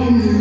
in